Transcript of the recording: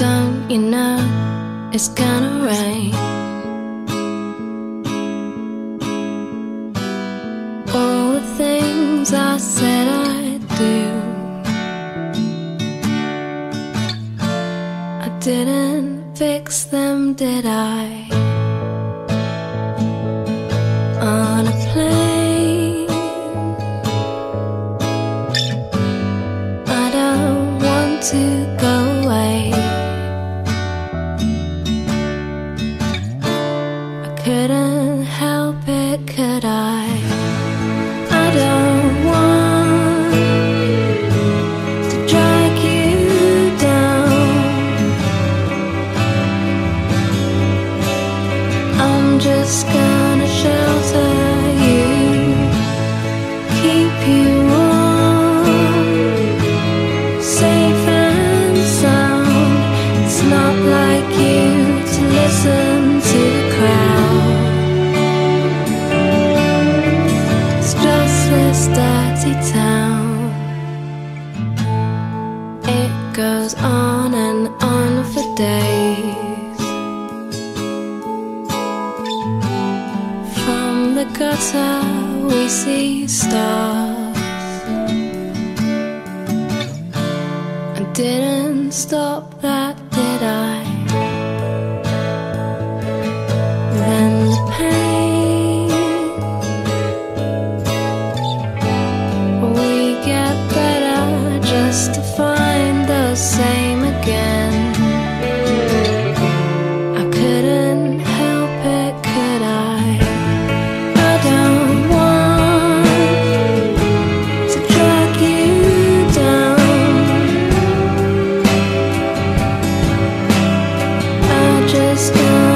Don't you know it's gonna rain? All the things I said I'd do, I didn't fix them, did I? On a plane, I don't want to go away. Could I? I don't want to drag you down. I'm just gonna shelter you, keep you goes on and on for days. From the gutter, we see stars. I didn't stop that? same again I couldn't help it, could I? I don't want to drag you down I just don't